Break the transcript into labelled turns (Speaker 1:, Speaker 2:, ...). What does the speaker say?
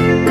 Speaker 1: up.